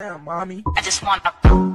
Damn, mommy. I just wanna.